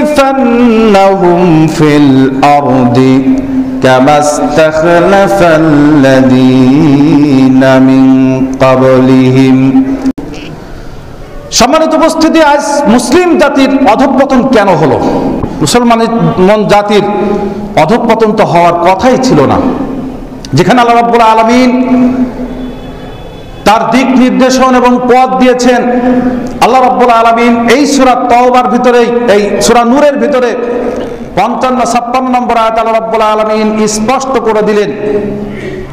ليستخلفنهم في الأرض كما استخلف الذين من قبلهم সম্মানিত উপস্থিতি আজ মুসলিম জাতির অধঃপতন কেন হলো মুসলমান মন জাতির অধঃপতন তো হওয়ার কথাই ছিল না যেখানে আল্লাহ রাব্বুল আলামিন তার দিক নির্দেশন এবং পথ দিয়েছেন আল্লাহ রাব্বুল আলামিন এই সূরা তওবার ভিতরেই এই সূরা নূরের ভিতরে পঞ্চান্ন ছাপ্পান্ন নম্বর আয়াত আল্লাহ রাব্বুল আলামিন স্পষ্ট করে দিলেন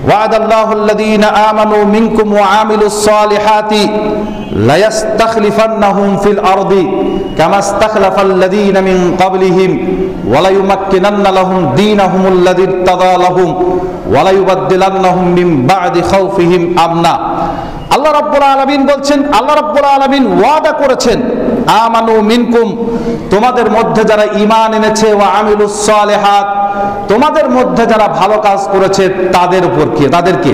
وعد الله الذين آمنوا منكم وعاملوا الصالحات ليستخلفنهم في الأرض كما استخلف الذين من قبلهم وليمكنن لهم دينهم الذي ارتضى لهم وليبدلنهم من بعد خوفهم أمنا আল্লাহ রাব্বুল আলামিন বলছেন, আল্লাহ রাব্বুল আলামিন ওয়াদা করেছেন, আমানু মিনকুম, তোমাদের মধ্যে যারা ঈমান এনেছে, ওয়া আমিলুস সালেহাত, তোমাদের মধ্যে যারা ভালো কাজ করেছে, তাদের উপর কি? তাদেরকে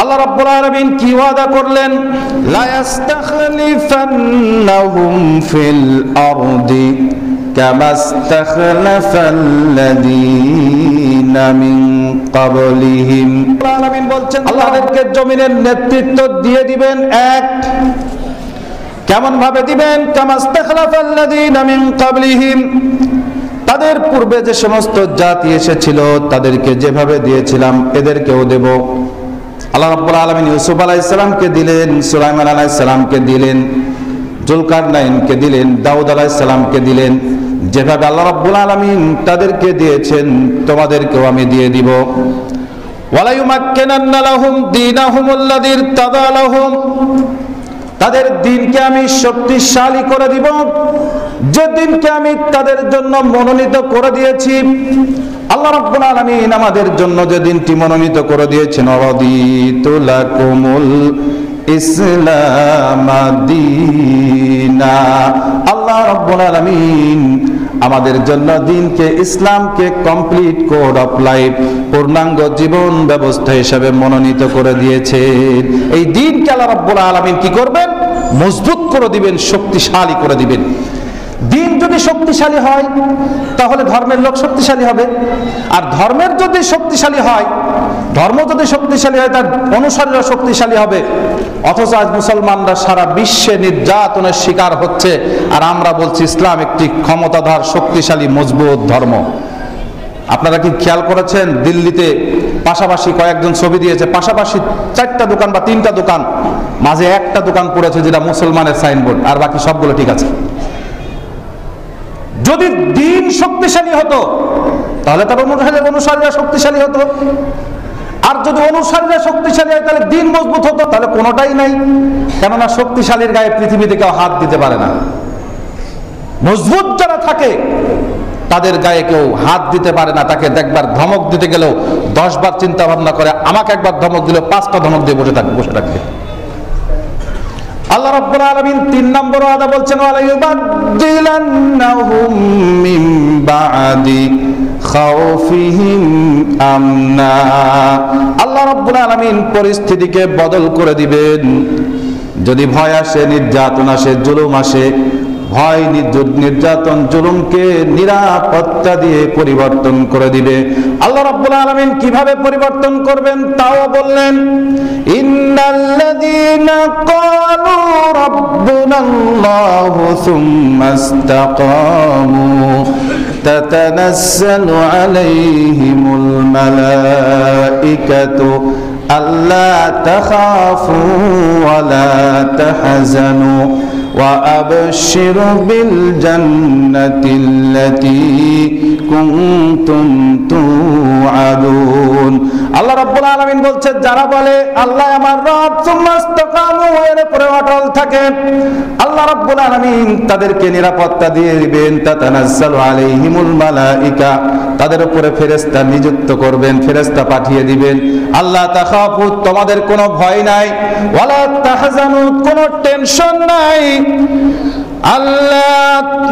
আল্লাহ রাব্বুল আলামিন কি ওয়াদা করলেন? লা ইয়াস্তাখলিফান্নাহুম ফিল আরদি। كما استخلف الذين من قبلهم রাব্বুল আলামিন বলছেন আল্লাহ তাদেরকে জমিনের নেতৃত্ব দিয়ে দিবেন এক কেমন ভাবে দিবেন কামাস্তাখলাফাল্লাযীনা মিন কাবলিহিম তাদের পূর্বে যে সমস্ত জাতি এসেছিল তাদেরকে যেভাবে দিয়েছিলাম এদেরকেও দেব আল্লাহ রাব্বুল আলামিন ইউসুফ আলাইহিস সালামকে দিলেন সুলাইমান আলাইহিস সালামকে দিলেন জুলকারনাইনকে দিলেন দাউদ আলাইহিস সালামকে দিলেন যেভাবে আল্লাহ রাব্বুল আলামিন তাদেরকে দিয়েছেন, তোমাদেরকেও আমি দিয়ে দিব। ওয়ালাইউমাক্কিনান্না লাহুম দীনাহুমুল্লাযী ইরতাদা লাহুম। তাদের দিনকে আমি শক্তিশালী করে দিব। যে দিনকে আমি তাদের জন্য মনোনীত করে দিয়েছি, আল্লাহ রাব্বুল আলামিন আমাদের জন্য যে দিনটি মনোনীত করে দিয়েছেন অরদিতু লাকুমুল ইসলাম আল্লাহ রাব্বুল আলামিন আমাদের জন্য দিনকে ইসলামকে কমপ্লিট কোড অফ লাইফ পূর্ণাঙ্গ জীবন ব্যবস্থা হিসাবে মনোনীত করে দিয়েছে। এই দিনকে আল্লাহ রাব্বুল আলামিন কি করবেন? মজবুত করে দিবেন, শক্তিশালী করে দিবেন। দিন যদি শক্তিশালী হয়, তাহলে ধর্মের লোক শক্তিশালী হবে। আর ধর্মের যদি শক্তিশালী হয় ধর্ম যদি শক্তিশালী হয়, তার অনুসারীরা শক্তিশালী হবে। অথচ আজ মুসলমানরা সারা বিশ্বে নির্যাতনের শিকার হচ্ছে। আর আমরা বলছি, ইসলাম একটি ক্ষমতাধার, শক্তিশালী, মজবুত ধর্ম। আপনারা কি খেয়াল করেছেন? দিল্লিতে পাশাপাশি কয়েকজন ছবি দিয়েছে। পাশাপাশি চারটা দোকান বা তিনটা দোকান, মাঝে একটা দোকান পড়েছে যেটা মুসলমানের সাইনবোর্ড। আর বাকি সবগুলো ঠিক আছে। যদি দিন শক্তিশালী হতো, তাহলে তার অনুসারীরা শক্তিশালী হতো। আর যদি অনুসারীরা শক্তিশালী হয়, তাহলে দিন মজবুত হতো, তাহলে কোনোটাই নাই। কেননা শক্তিশালীর গায়ে পৃথিবীতে কেউ হাত দিতে পারে না। মজবুত যারা থাকে, তাদের গায়ে কেউ হাত দিতে পারে না, তাকে দেখবার ধমক দিতে গেলেও দশবার চিন্তা ভাবনা করে, আমাকে একবার ধমক দিলে পাঁচটা ধমক দিয়ে বসে থাকবে বসে থাকবে। আল্লাহ রাব্বুল আলামিন তিন নম্বর ওয়াদা বলছেন ওয়ালা ইউবাদদিলান্নাহুম মিন বাদি খাউফিহিম আমনা। আল্লাহ রাব্বুল আলামিন পরিস্থিতিকে বদল করে দিবেন। যদি ভয় আসে, নির্যাতন আসে, জুলুম আসে ভয় নির্য- নির্যাতন জুলুমকে নিরাপত্তা দিয়ে পরিবর্তন করে দিবে। আল্লাহ রাব্বুল আলামিন কীভাবে পরিবর্তন করবেন তাও বললেন, ইন্নাল্লাযীনা ক্বালু রাব্বুনাল্লাহু সুম্মা ইসতাকামু তাতানাজ্জালু আলাইহিমুল মালাইকাতু আল্লা তাখাফু ওয়া লা وأبشر بالجنة التي كنتم توعدون আল্লাহ রাব্বুল আলামিন বলছে, যারা বলে, আল্লাহ আমার রব সুমাস্তাকামু এর উপরে অটল থাকে আল্লাহ রাব্বুল আলামিন তাদেরকে নিরাপত্তা দিয়ে দিবেন, তাতানাজ্জালু আলাইহিমুল মালাইকা। তাদের উপরে ফেরেশতা নিযুক্ত করবেন, ফেরেশতা পাঠিয়ে দিবেন। আল্লাহ তাখাফু, তোমাদের কোনো ভয় নাই। ওয়ালা তাহজানু, কোনো টেনশন নাই। আল্লাহ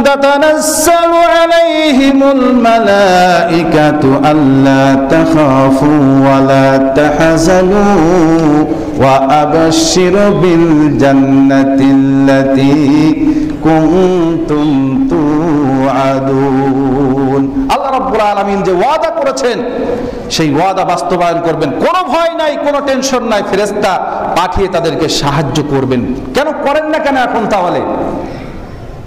تتنزل عليهم الملائكة ألا تخافوا ولا تحزنوا وأبشروا بالجنة التي كنتم توعدون আল্লাহ রাব্বুল আলামিন যে ওয়াদা করেছেন সেই ওয়াদা বাস্তবায়ন করবেন কোনো ভয় নাই কোনো টেনশন নাই ফেরেশতা পাঠিয়ে তাদেরকে সাহায্য করবেন কেন করেন না কেন এখন তাহলে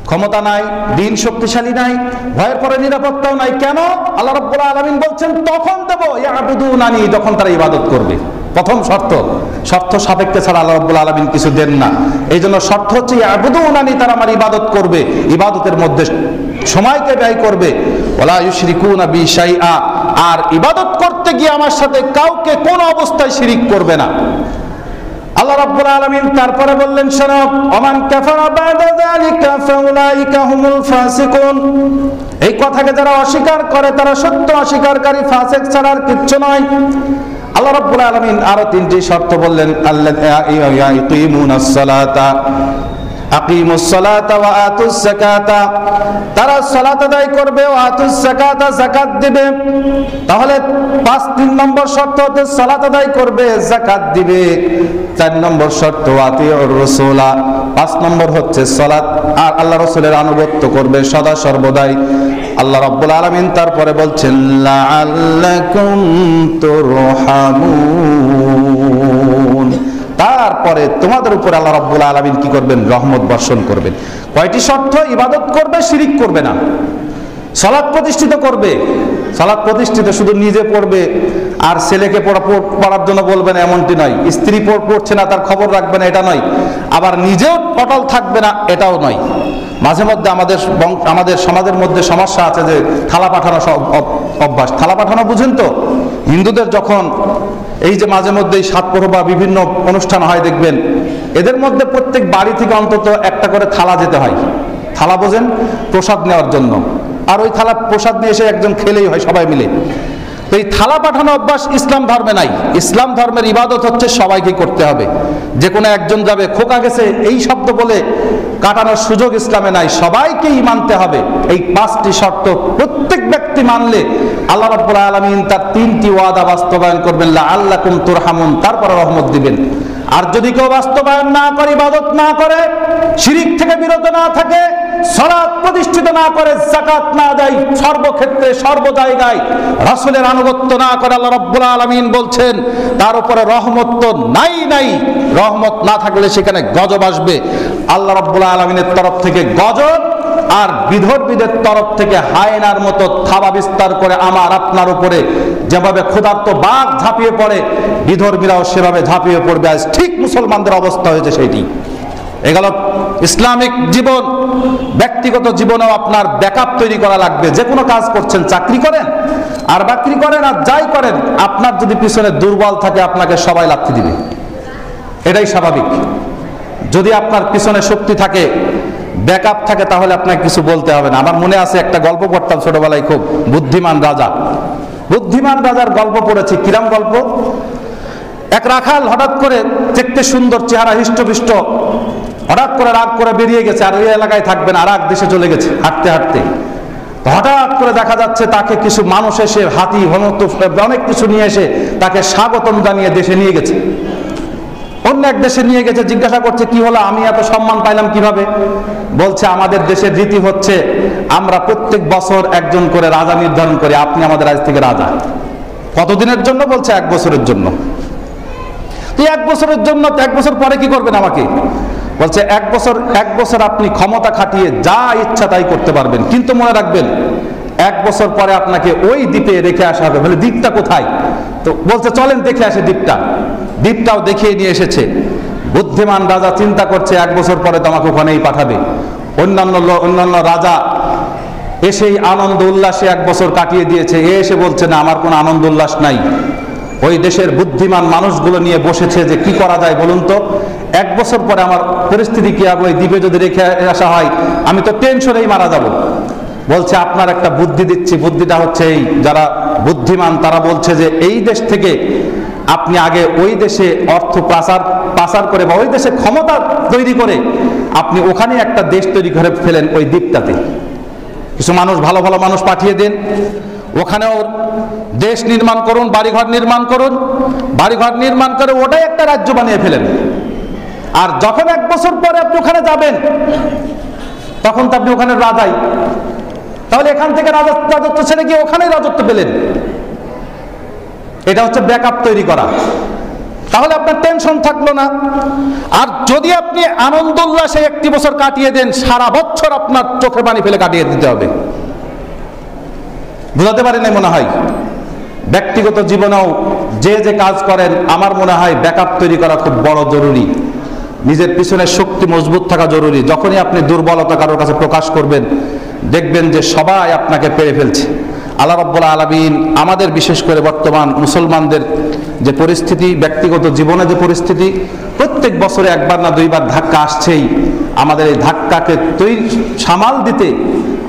ক্ষমতা নাই, দিন শক্তিশালী নাই, ভয়ের পরে নিরাপত্তাও নাই। কেন? আল্লাহ রাব্বুল আলামিন বলছেন, তখন দেব, ইয়াবুদুনানি যখন তারা ইবাদত করবে। প্রথম শর্ত শর্ত সাপেক্ষে ছাড়া আল্লাহ রাব্বুল আলামিন কিছু দেন না। এই জন্য শর্ত হচ্ছে, ইয়াবুদুনানি তারা আমার ইবাদত করবে। ইবাদতের মধ্যে সময়কে ব্যয় করবে। ওলা ইউশরিকুনা বি আর ইবাদত করতে গিয়ে আমার সাথে কাউকে কোন অবস্থায় শিরিক করবে না। আল্লাহ রাব্বুল আলামিন তারপরে বললেন শোনো ওমান কাফারা বাদা যালিকা ফাউলাইকা হুমুল ফাসিকুন এই কথাকে যারা অস্বীকার করে তারা সত্য অস্বীকারকারী ফাসিক ছাড়া আর কিচ্ছু নয় আল্লাহ রাব্বুল আলামিন আরও তিনটি শর্ত বললেন আল্লাহ ইয়াকিমুনাস সালাতা আতুস তারা আদায় করবে ওয়া আতুস দিবে। তাহলে পাঁচ, তিন নম্বর শর্ত আদায় করবে দিবে। চার নম্বর শর্ত পাঁচ নম্বর হচ্ছে আল্লাহ রাসূলের আনুগত্য করবে সদা সর্বদাই। আল্লাহ রাব্বুল আলামিন তারপরে বলছেন তারপরে তোমাদের উপর আল্লাহ রাব্বুল আলামিন কি করবেন? রহমত বর্ষণ করবেন। কয়টি শর্ত? ইবাদত করবে, শিরিক করবে না। সালাদ প্রতিষ্ঠিত করবে। সালাদ প্রতিষ্ঠিত শুধু নিজে পড়বে। আর ছেলেকে পড়া- পড়ার জন্য বলবেন, এমনটি নয়। স্ত্রী পড়- পড়ছে না, তার খবর রাখবে না, এটা নয়। আবার নিজেও অটল থাকবে না, এটাও নয়। মাঝে মধ্যে আমাদের আমাদের সমাজের মধ্যে সমস্যা আছে যে, থালা পাঠানো অভ্যাস। থালা পাঠানো বুঝেন তো? হিন্দুদের যখন এই যে মাঝে মধ্যে সাত বা বিভিন্ন অনুষ্ঠান হয়, দেখবেন। এদের মধ্যে প্রত্যেক বাড়ি থেকে অন্তত একটা করে থালা যেতে হয়। থালা বোঝেন? প্রসাদ নেওয়ার জন্য। আর ওই থালা প্রসাদ নিয়ে এসে একজন খেলেই হয় সবাই মিলে। এই থালা পাঠানো অভ্যাস ইসলাম ধর্মে নাই। ইসলাম ধর্মের ইবাদত হচ্ছে সবাইকে করতে হবে। যে কোনো একজন যাবে, খোকা গেছে, এই শব্দ বলে কাটানোর সুযোগ ইসলামে নাই। সবাইকেই মানতে হবে। এই পাঁচটি শর্ত প্রত্যেক ব্যক্তি মানলে আল্লাহ রব্বুল আলমিন তার তিনটি ওয়াদা বাস্তবায়ন করবেন। আল্লাহ কুমতুর তুরহামুন, তারপর রহমত দিবেন। আর যদি কেউ বাস্তবায়ন না করে, ইবাদত না করে, শিরিক থেকে বিরত না থাকে সলাৎ প্রতিষ্ঠিত না করে জাকাত না দেয়, সর্বক্ষেত্রে সর্ব জায়গায় রাসূলের আনুগত্য না করে আল্লাহ রাব্বুল আলামিন বলছেন, তার উপরে রহমত তো নাই নাই। রহমত না থাকলে সেখানে গজব আসবে। আল্লাহ রাব্বুল আলামিনের তরফ থেকে গজব আর বিধর্মীদের তরফ থেকে হায়নার মতো থাবা বিস্তার করে আমার আপনার উপরে যেভাবে ক্ষুধার্ত বাঘ ঝাঁপিয়ে পড়ে, বিধর্মীরাও সেভাবে ঝাঁপিয়ে পড়বে আজ ঠিক মুসলমানদের অবস্থা হয়েছে সেটি এগুলো ইসলামিক জীবন, ব্যক্তিগত জীবনেও আপনার ব্যাকআপ তৈরি করা লাগবে। যে কোনো কাজ করছেন, চাকরি করেন, আর বাকরি করেন, আর যাই করেন, আপনার যদি পিছনে দুর্বল থাকে, আপনাকে সবাই লাথি দিবে। এটাই স্বাভাবিক। যদি আপনার পিছনে শক্তি থাকে, ব্যাকআপ থাকে, তাহলে আপনাকে কিছু বলতে হবে না। আমার মনে আছে, একটা গল্প পড়তাম ছোটবেলায় খুব। বুদ্ধিমান রাজা। বুদ্ধিমান রাজার গল্প পড়েছি। কিরাম গল্প? এক রাখাল হঠাৎ করে দেখতে সুন্দর চেহারা, হৃষ্টপুষ্ট। হঠাৎ করে রাগ করে বেরিয়ে গেছে আর ওই এলাকায় থাকবে না, আর এক দেশে চলে গেছে হাঁটতে হাঁটতে। হঠাৎ করে দেখা যাচ্ছে তাকে কিছু মানুষ এসে, হাতি অনেক কিছু নিয়ে এসে তাকে স্বাগতম জানিয়ে দেশে নিয়ে গেছে। অন্য এক দেশে নিয়ে গেছে, জিজ্ঞাসা করছে, কি হলো? আমি এত সম্মান পাইলাম কীভাবে? বলছে, আমাদের দেশের রীতি হচ্ছে, আমরা প্রত্যেক বছর একজন করে রাজা নির্ধারণ করি, আপনি আমাদের আজ থেকে রাজা। কতদিনের জন্য? বলছে, এক বছরের জন্য। তুই এক বছরের জন্য, এক বছর পরে কি করবেন আমাকে? বলছে, এক বছর এক বছর আপনি ক্ষমতা খাটিয়ে যা ইচ্ছা তাই করতে পারবেন। কিন্তু মনে রাখবেন, এক বছর পরে আপনাকে ওই দ্বীপে রেখে আসা হবে। বলে, দ্বীপটা কোথায়? তো বলছে, চলেন দেখে আসে দ্বীপটা। দ্বীপটাও দেখিয়ে নিয়ে এসেছে। বুদ্ধিমান রাজা চিন্তা করছে, এক বছর পরে তোমাকে ওখানেই পাঠাবে। অন্যান্য অন্যান্য রাজা এসেই আনন্দ উল্লাসে এক বছর কাটিয়ে দিয়েছে। এ এসে বলছে, না, আমার কোনো আনন্দ উল্লাস নাই। ওই দেশের বুদ্ধিমান মানুষগুলো নিয়ে বসেছে যে কি করা যায় বলুন তো? এক বছর পরে আমার পরিস্থিতি কি হবে? ওই দ্বীপে যদি রেখে আসা হয়, আমি তো টেনশনেই মারা যাব। বলছে, আপনার একটা বুদ্ধি দিচ্ছি। বুদ্ধিটা হচ্ছে এই। যারা বুদ্ধিমান, তারা বলছে যে, এই দেশ থেকে আপনি আগে ওই দেশে অর্থ পাচার পাচার করে বা ওই দেশে ক্ষমতা তৈরি করে আপনি ওখানে একটা দেশ তৈরি করে ফেলেন ওই দ্বীপটাতে। কিছু মানুষ, ভালো ভালো মানুষ পাঠিয়ে দিন। ওখানেও দেশ নির্মাণ করুন, বাড়িঘর নির্মাণ করুন। বাড়িঘর নির্মাণ করে ওটাই একটা রাজ্য বানিয়ে ফেলেন। আর যখন এক বছর পরে আপনি ওখানে যাবেন, তখন তো আপনি ওখানে রাজাই। তাহলে এখান থেকে রাজত্ব রাজত্ব ছেড়ে গিয়ে ওখানেই রাজত্ব পেলেন। এটা হচ্ছে ব্যাকআপ তৈরি করা। তাহলে আপনার টেনশন থাকল না। আর যদি আপনি আনন্দ উল্লাসে একটি বছর কাটিয়ে দেন, সারা বছর আপনার চোখে পানি ফেলে কাটিয়ে দিতে হবে। বুঝাতে পারি নাই মনে হয়। ব্যক্তিগত জীবনেও যে যে কাজ করেন, আমার মনে হয় ব্যাকআপ তৈরি করা খুব বড় জরুরি। নিজের পিছনে শক্তি মজবুত থাকা জরুরি। যখনই আপনি দুর্বলতা কারোর কাছে প্রকাশ করবেন, দেখবেন যে সবাই আপনাকে পেরে ফেলছে। আল্লাহ রব্বুল আলমিন আমাদের বিশেষ করে বর্তমান মুসলমানদের যে পরিস্থিতি, ব্যক্তিগত জীবনে যে পরিস্থিতি প্রত্যেক বছরে একবার না দুইবার ধাক্কা আসছেই আমাদের এই ধাক্কাকে তৈরি সামাল দিতে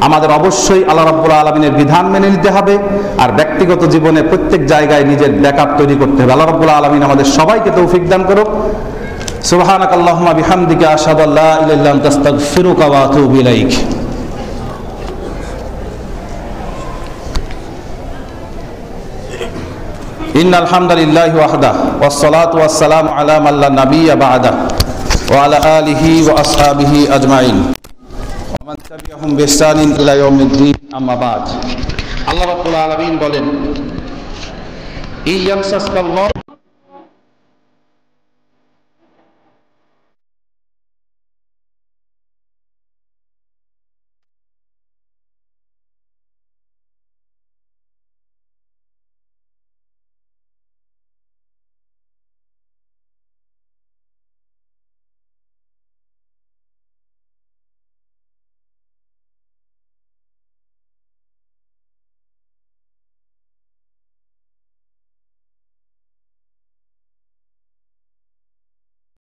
আমাদের অবশ্যই আল্লাহ রব্বুল আলমিনের বিধান মেনে নিতে হবে আর ব্যক্তিগত জীবনে প্রত্যেক জায়গায় নিজের ব্যাকআপ তৈরি করতে হবে। আল্লাহ রব্বুল আলমিন আমাদের সবাইকে তৌফিক দান করুক। সুবহানাক আল্লাহুম্মা বিহামদিকা আশহাদু আল্লা ইলাহা ইল্লা আনতা আস্তাগফিরুকা ওয়া আতুবু ইলাইক। إن الحمد لله وحده والصلاة والسلام على من لا نبي بعده وعلى آله وأصحابه أجمعين. ومن تبعهم بإحسان إلى يوم الدين أما بعد. الله رب العالمين بولين إن يمسسك الله